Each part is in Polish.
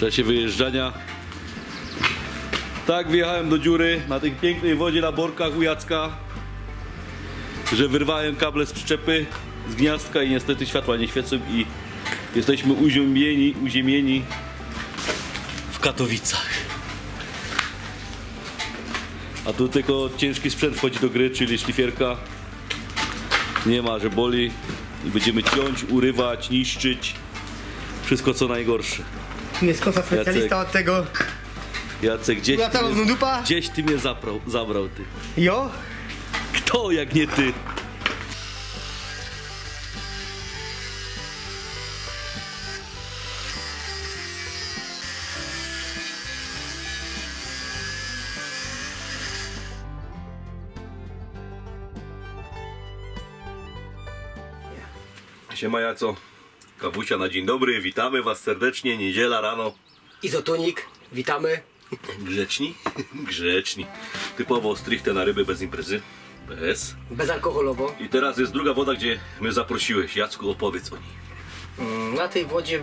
w czasie wyjeżdżania. Tak wjechałem do dziury na tej pięknej wodzie na borkach u Jacka, że wyrwałem kable z przyczepy, z gniazdka i niestety światła nie świecą i jesteśmy uziemieni, uziemieni w Katowicach. A tu tylko ciężki sprzęt wchodzi do gry, czyli szlifierka. Nie ma, że boli i będziemy ciąć, urywać, niszczyć. Wszystko co najgorsze. Tu jest kosa specjalista od tego. Jacek, gdzieś Ja ty, mnie, dupa. gdzieś ty mnie zabrał, zabrał ty. Jo? Kto jak nie ty? Siema Jaco, Kawusia na dzień dobry, witamy was serdecznie, niedziela rano. Izotonik, witamy. Grzeczni? Grzeczni. Typowo stricte na ryby bez imprezy. Bez. Bezalkoholowo. I teraz jest druga woda, gdzie mnie zaprosiłeś. Jacku, opowiedz o niej. Mm, Na tej wodzie.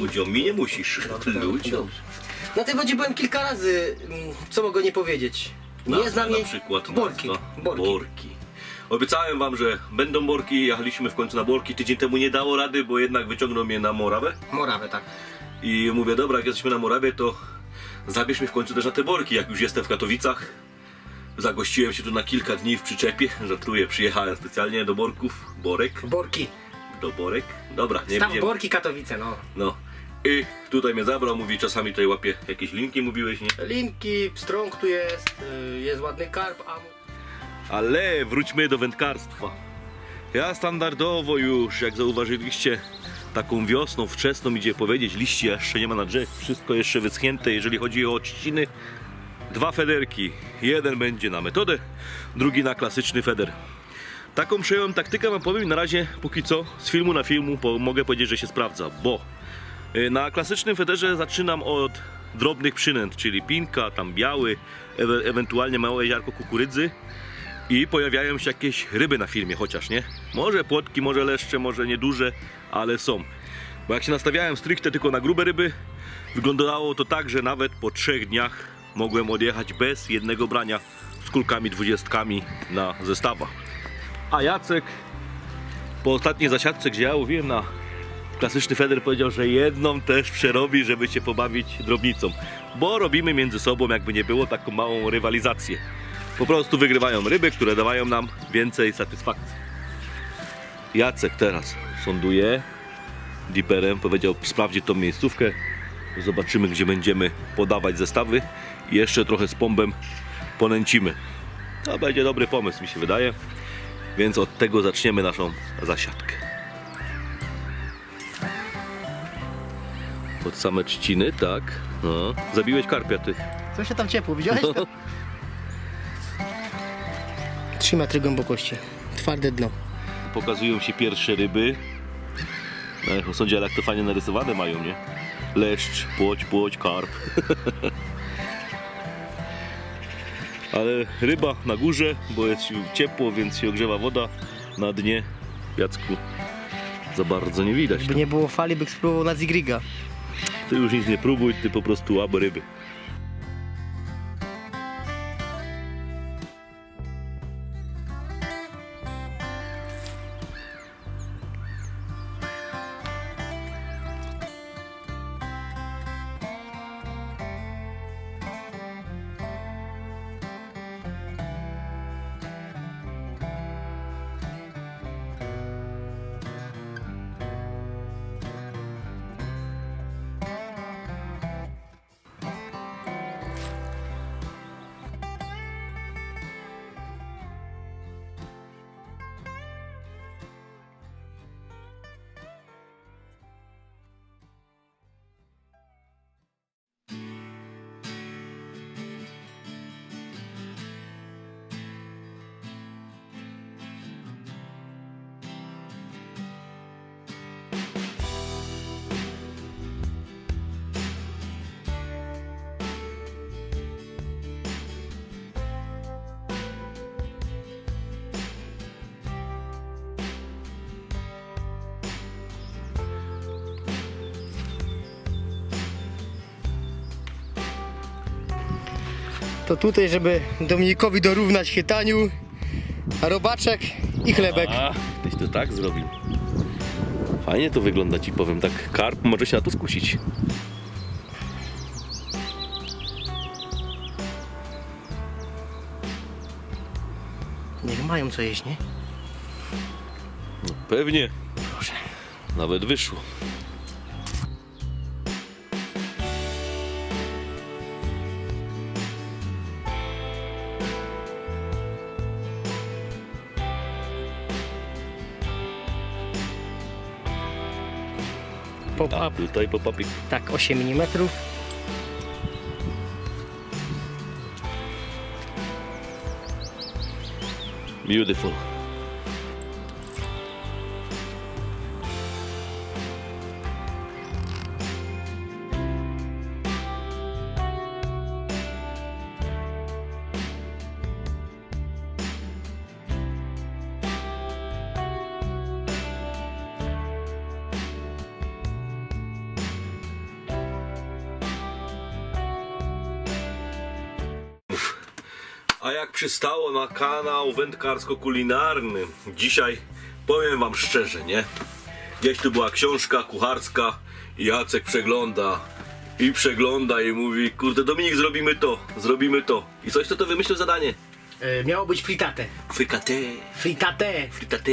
Ludziom mi nie musisz. Ludziom. Dobrze. Na tej wodzie byłem kilka razy. mm, Co mogę nie powiedzieć? Nie znam jej. na przykład Borki. Borki. Borki. Obiecałem wam, że będą borki, jechaliśmy w końcu na borki. Tydzień temu nie dało rady, bo jednak wyciągnął mnie na Morawę. Morawę, tak. I mówię, dobra, jak jesteśmy na Morawie, to zabierz mnie w końcu też na te borki, jak już jestem w Katowicach. Zagościłem się tu na kilka dni w przyczepie, żartuję, przyjechałem specjalnie do Borków, Borek, Borki. do Borek. Dobra, nie Tam będziemy. Borki Katowice, no. No. I tutaj mnie zabrał, mówi, czasami tutaj łapie jakieś linki, mówiłeś, nie? Linki, pstrąg tu jest, y, jest ładny karp, a Ale wróćmy do wędkarstwa. Ja standardowo już, jak zauważyliście, taką wiosną wczesną idzie powiedzieć, liści jeszcze nie ma na drzew, wszystko jeszcze wyschnięte, jeżeli chodzi o trzciny. Dwa federki, jeden będzie na metodę, drugi na klasyczny feder. Taką przejąłem taktykę, wam powiem, na razie póki co z filmu na filmu po, mogę powiedzieć, że się sprawdza, bo y, na klasycznym federze zaczynam od drobnych przynęt, czyli pinka, tam biały, ewe, ewentualnie małe ziarko kukurydzy i pojawiają się jakieś ryby na filmie chociaż, nie? Może płotki, może leszcze, może nieduże, ale są. Bo jak się nastawiałem stricte tylko na grube ryby, wyglądało to tak, że nawet po trzech dniach mogłem odjechać bez jednego brania z kulkami dwudziestkami na zestawach. A Jacek po ostatniej zasiadce, gdzie ja łowiłem na klasyczny feder, powiedział, że jedną też przerobi, żeby się pobawić drobnicą. Bo robimy między sobą, jakby nie było, taką małą rywalizację. Po prostu wygrywają ryby, które dawają nam więcej satysfakcji. Jacek teraz sąduje diperem, powiedział sprawdzi tą miejscówkę. Zobaczymy gdzie będziemy podawać zestawy i jeszcze trochę z pombem ponęcimy. To będzie dobry pomysł mi się wydaje. Więc od tego zaczniemy naszą zasiadkę. Pod same trzciny, tak. No. Zabiłeś karpia ty. Co się tam ciepło, widziałeś to? 3 metry głębokości. Twarde dno. pokazują się pierwsze ryby. Jak to fajnie narysowane mają, nie? Leszcz, płoć, płoć, karp. ale ryba na górze, bo jest ciepło, więc się ogrzewa woda. Na dnie, Jacku, za bardzo nie widać. By nie było fali, by spróbował na Zigriga. Ty już nic nie próbuj, ty po prostu łap ryby. To tutaj, żeby Dominikowi dorównać chytaniu, robaczek i chlebek. A, tyś to tak zrobił. Fajnie to wygląda, ci powiem. Tak karp może się na to skusić. Niech mają co jeść, nie? No, pewnie. Proszę. Nawet wyszło. Pop-up, tutaj pop-upik. tak 8 mm. Beautiful. A jak przystało na kanał wędkarsko-kulinarny, dzisiaj powiem wam szczerze, nie? Gdzieś tu była książka kucharska i Jacek przegląda i przegląda i mówi, kurde Dominik zrobimy to, zrobimy to. I coś to to wymyślił zadanie. E, miało być fritate. Frikate, Fritate. fritate.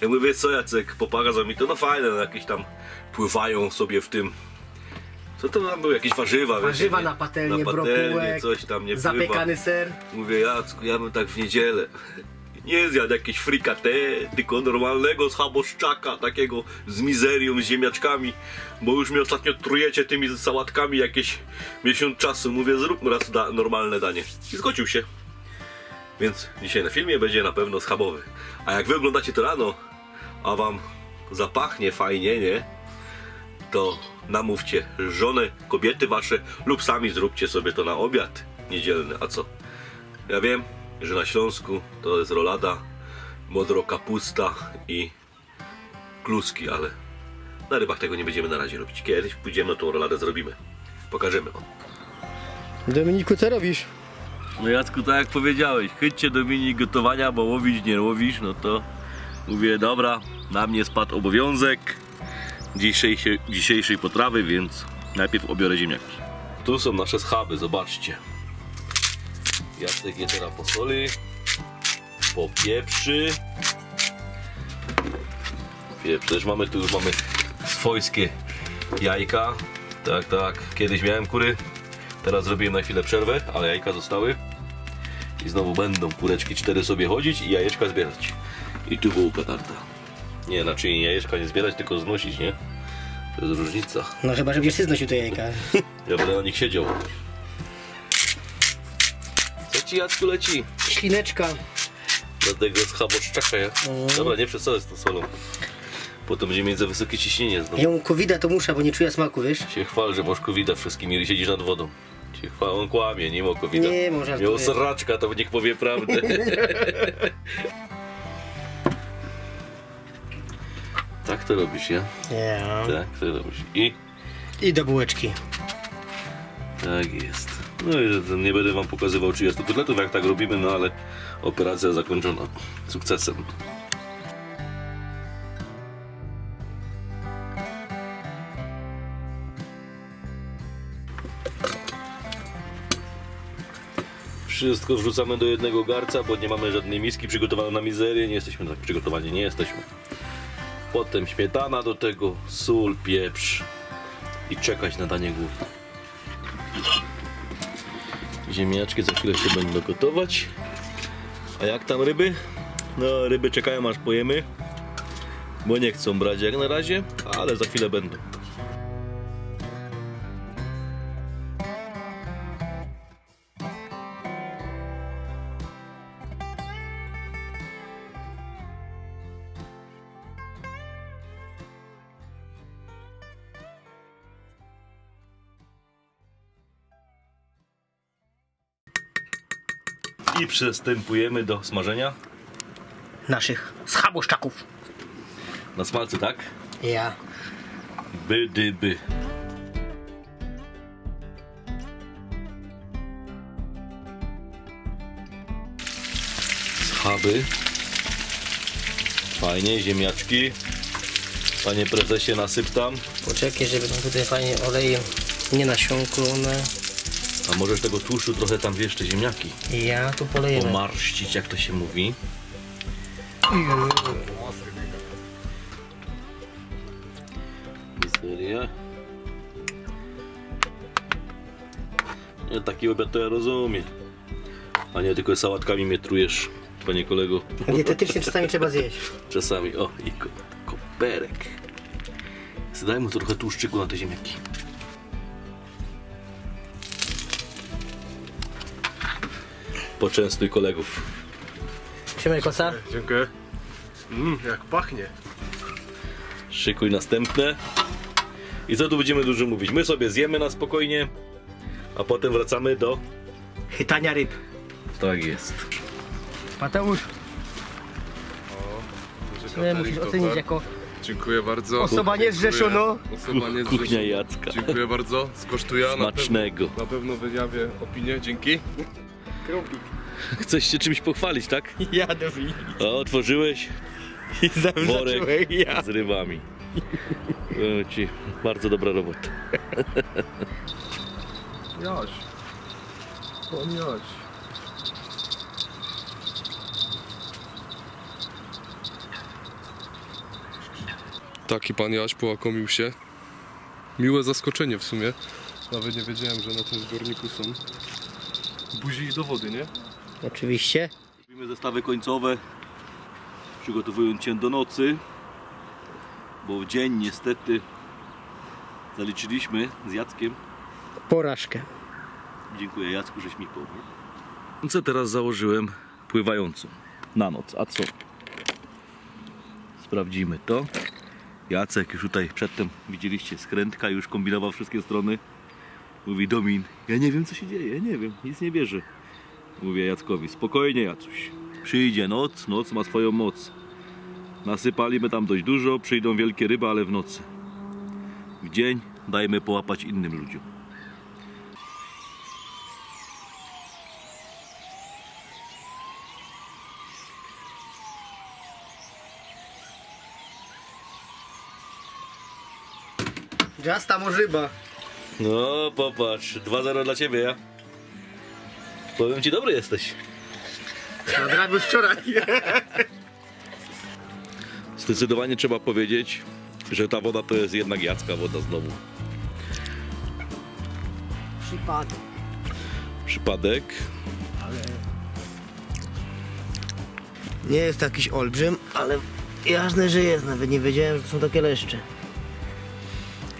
Ja mówię, co Jacek, pokazał mi to, no fajne, no jakieś tam pływają sobie w tym. Co to tam było? Jakieś warzywa, wiecie, Warzywa nie? na patelnię, na patelnię, coś tam nie zapiekany ser. Mówię, Jacku, ja bym tak w niedzielę nie zjadł jakieś frikate, tylko normalnego schaboszczaka, takiego z mizerią, z ziemniaczkami, bo już mnie ostatnio trujecie tymi sałatkami jakieś miesiąc czasu. Mówię, zróbmy raz da normalne danie. I zgodził się. Więc dzisiaj na filmie będzie na pewno schabowy. A jak wy oglądacie to rano, a wam zapachnie fajnie, nie? To namówcie żonę, kobiety wasze lub sami zróbcie sobie to na obiad niedzielny. A co? Ja wiem, że na Śląsku to jest rolada, modro kapusta i kluski, ale na rybach tego nie będziemy na razie robić. Kiedyś pójdziemy, tą roladę zrobimy. Pokażemy wam. Dominiku, co robisz? No Jacku, tak jak powiedziałeś, chyćcie Dominik gotowania, bo łowić nie łowisz, no to mówię, dobra, na mnie spadł obowiązek dzisiejszej, dzisiejszej potrawy, więc najpierw obiorę ziemniaki. Tu są nasze schaby, zobaczcie. Jacek je teraz posoli, popieprzy. Pieprz, też mamy, tu już mamy swojskie jajka. Tak, tak, kiedyś miałem kury, teraz zrobiłem na chwilę przerwę, ale jajka zostały. I znowu będą kureczki cztery sobie chodzić i jajeczka zbierać. I tu było petarda. Nie, znaczy nie jajeczka nie zbierać, tylko znosić, nie? To jest różnica. No chyba, żebyś ty znosił te jajka. Ja będę na nich siedział. Co ci Jacku leci? Ślineczka. Do tego schaboszczaka, ja? Dobra, nie przesadzaj z tą solą. Potem będziemy mieć za wysokie ciśnienie znowu. Ja mu covida to muszę, bo nie czuję smaku, wiesz? Się chwal, że masz covid wszystkimi siedzisz nad wodą. Się chwal, on kłamie, nie ma covid Nie, może Miał sraczka, to niech powie prawdę. tak to robisz, ja? Ja. Tak to robisz. I I do bułeczki. tak jest. No i nie będę wam pokazywał 30 kotletów, jak tak robimy, no ale operacja zakończona sukcesem. Wszystko wrzucamy do jednego garca, bo nie mamy żadnej miski przygotowanej na mizerię, nie jesteśmy tak przygotowani, nie jesteśmy. Potem śmietana do tego, sól, pieprz i czekać na danie główne. Ziemniaczki za chwilę się będą gotować. A jak tam ryby? No ryby czekają aż pojemy, bo nie chcą brać jak na razie, ale za chwilę będą. I przystępujemy do smażenia Naszych schaboszczaków. na smalcu, tak? Ja. By, dy, by. Schaby. Fajnie, ziemniaczki. Panie prezesie, nasyp tam. Poczekaj, żeby tutaj fajnie olejem nie nasiąkło one. A możesz tego tłuszczu trochę tam wiesz, te ziemniaki. Ja tu polejemy. Pomarszcić, jak to się mówi. Serio? Nie, taki obiad to ja rozumiem. A nie tylko sałatkami mnie trujesz, panie kolego. Dietetycznie czasami trzeba zjeść. Czasami, o i ko koperek. Zdaj mu trochę tłuszczyku na te ziemniaki. Poczęstuj kolegów. Trzymaj kosa. Dziękuję. Mmm, jak pachnie. Szykuj następne. I co tu będziemy dużo mówić? My sobie zjemy na spokojnie, a potem wracamy do... Chytania ryb. Tak jest. Mateusz, Duży ty musisz ocenić jako Dziękuję bardzo. osoba niezrzeszona. Osoba Kuchnia niezrzeszona. Jacka. Dziękuję bardzo. Skosztuję. Na pewno, Smacznego. na pewno wyjawię opinię. Dzięki. Krumpik. Chcesz się czymś pochwalić, tak? Jadę O, otworzyłeś i worek ja. z rybami. Powiem Ci, bardzo dobra robota. Jaś. Pan Jaś. Taki pan Jaś połakomił się. Miłe zaskoczenie w sumie. Nawet nie wiedziałem, że na tym zbiorniku są buzi do wody, nie? Oczywiście. Robimy zestawy końcowe, przygotowując się do nocy, bo w dzień niestety zaliczyliśmy z Jackiem. Porażkę. Dziękuję Jacku, żeś mi pomógł. Co teraz założyłem pływającą na noc, a co? Sprawdzimy to. Jacek już tutaj przedtem widzieliście skrętka, już kombinował wszystkie strony. Mówi Domin, ja nie wiem co się dzieje, nie wiem, nic nie bierze. Mówię Jackowi, spokojnie Jacuś. Przyjdzie noc, noc ma swoją moc. Nasypaliśmy tam dość dużo, przyjdą wielkie ryby, ale w nocy. W dzień dajmy połapać innym ludziom. Just tam ryba. No, popatrz, 2-0 dla ciebie, ja. Powiem ci, dobry jesteś. Nadrabił wczoraj. Zdecydowanie trzeba powiedzieć, że ta woda to jest jednak jacka woda znowu. Przypadek. Przypadek. Nie jest to jakiś olbrzym, ale jasne, że jest. Nawet nie wiedziałem, że to są takie leszcze.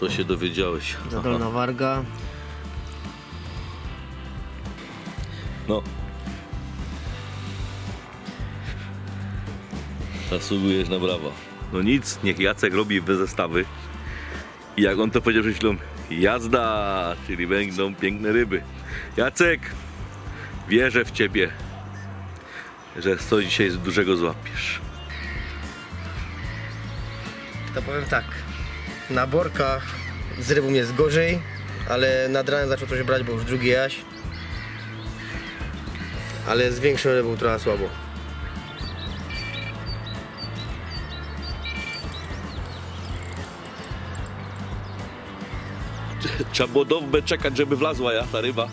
To się dowiedziałeś. Zadolna warga. No. Zasługujesz na brawa. No nic, niech Jacek robi bez zestawy. I jak on to powiedział przed chwilą, jazda, czyli będą piękne ryby. Jacek, wierzę w ciebie, że coś dzisiaj dużego złapiesz. To powiem tak. Na borkach z rybą jest gorzej, ale nad ranem zaczął coś brać, bo już drugi jaś. Ale z większą rybą trochę słabo. Trzeba było dobę czekać, żeby wlazła ja, ta ryba.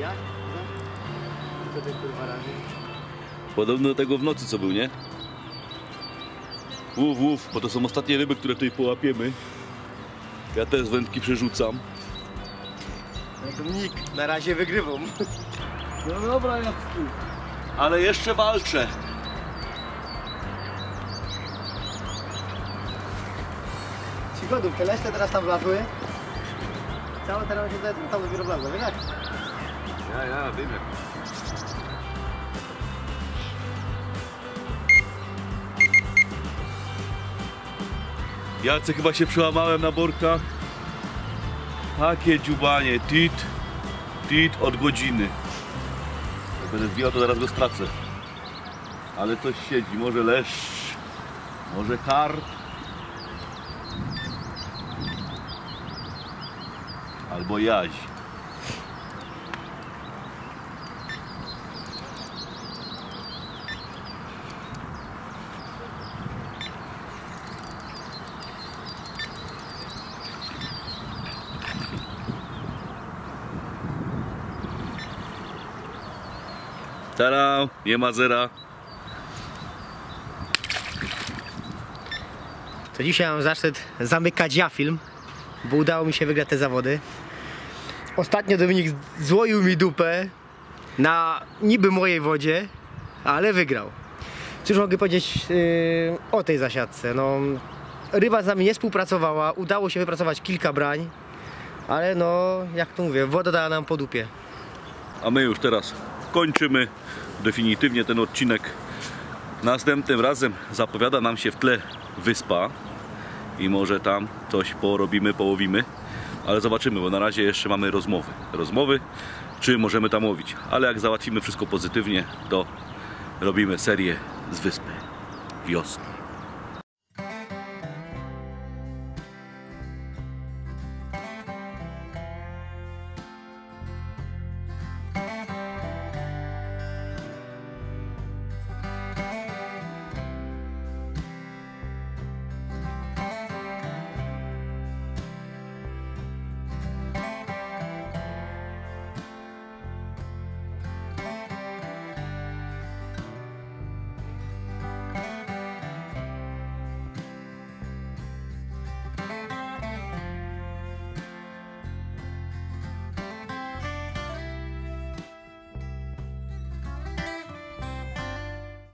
Ja? Co ty kurwa razy? Podobno do tego w nocy co był, nie? Łów, łów, bo to są ostatnie ryby, które tutaj połapiemy. Ja te z wędki przerzucam. Dominik, na razie wygrywam. No dobra, Jacku. Ale jeszcze walczę. Przygodów, te leszcze teraz tam wlazły. Całe teraz się tam dopiero wlazły, wiesz? Ja, ja, wiem Jacek chyba się przełamałem na borkach. Takie dziubanie, tit, tit od godziny. Jak będę zbijał, to zaraz go stracę. Ale coś siedzi, może leszcz, może karp. Albo jaź. Tada, nie ma zera. To dzisiaj mam zaszczyt zamykać ja film, bo udało mi się wygrać te zawody. Ostatnio Dominik złoił mi dupę na niby mojej wodzie, ale wygrał. Cóż mogę powiedzieć yy, o tej zasiadce? No, ryba z nami nie współpracowała, udało się wypracować kilka brań, ale no, jak to mówię, woda dała nam po dupie. A my już teraz kończymy definitywnie ten odcinek. Następnym razem zapowiada nam się w tle wyspa i może tam coś porobimy, połowimy. Ale zobaczymy, bo na razie jeszcze mamy rozmowy. Rozmowy, czy możemy tam łowić. Ale jak załatwimy wszystko pozytywnie, to robimy serię z wyspy wiosny.